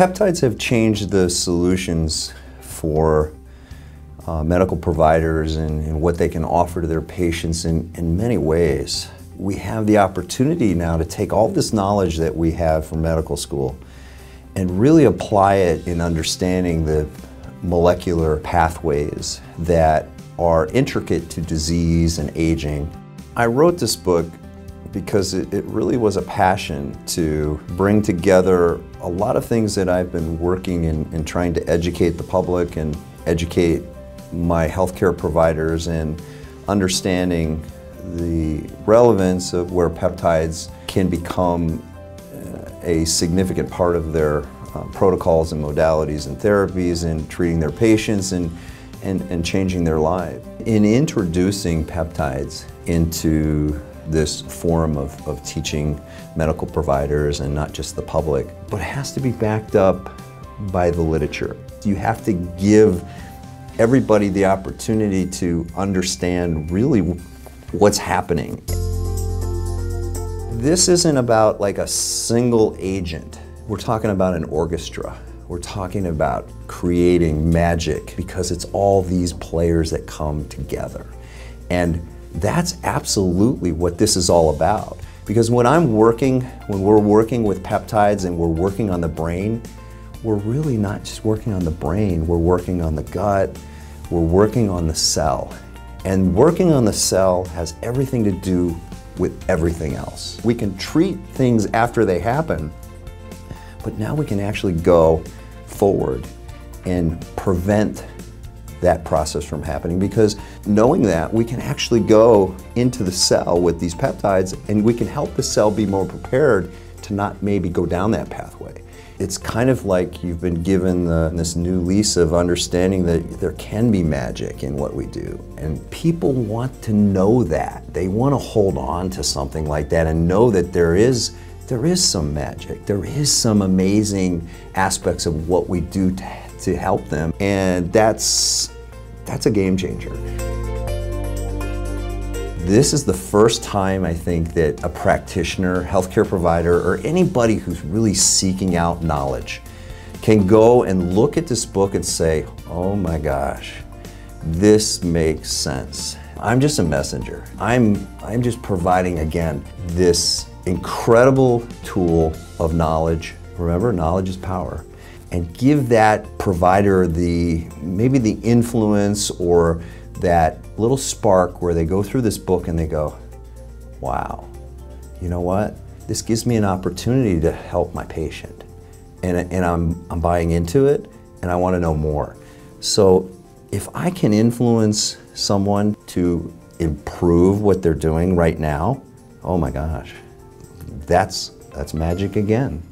Peptides have changed the solutions for uh, medical providers and, and, what they can offer to their patients in, in many ways. We have the opportunity now to take all this knowledge that we have from medical school and really apply it in understanding the molecular pathways that are intricate to disease and aging. I wrote this book because it, it, really was a passion to bring together a lot of things that I've been working in, in trying to educate the public and educate my healthcare providers and understanding the relevance of where peptides can become uh, a significant part of their uh, protocols and modalities and therapies and treating their patients and, and, and changing their lives. In introducing peptides into this forum of, of teaching medical providers and not just the public, but it has to be backed up by the literature. You have to give everybody the opportunity to understand really what's happening. This isn't about like a single agent. We're talking about an orchestra. We're talking about creating magic because it's all these players that come together. And that's absolutely what this is all about. Because when I'm working, when we're working with peptides and we're working on the brain, we're really not just working on the brain, we're working on the gut, we're working on the cell. And working on the cell has everything to do with everything else. We can treat things after they happen, but now we can actually go forward and prevent that process from happening because knowing that we can actually go into the cell with these peptides and we can help the cell be more prepared to not maybe go down that pathway. It's kind of like you've been given the, this new lease of understanding that there can be magic in what we do. And people want to know that. They want to hold on to something like that and know that there is there is some magic. There is some amazing aspects of what we do to to help them. And that's, that's a game changer. This is the first time I think that a practitioner, healthcare provider, or anybody who's really seeking out knowledge can go and look at this book and say, oh my gosh, this makes sense. I'm just a messenger. I'm, I'm just providing, again, this incredible tool of knowledge. Remember, knowledge is power and give that provider the maybe the influence or that little spark where they go through this book and they go, wow, you know what? This gives me an opportunity to help my patient. And, and I'm, I'm buying into it and I want to know more. So if I can influence someone to improve what they're doing right now, oh my gosh, that's, that's magic again.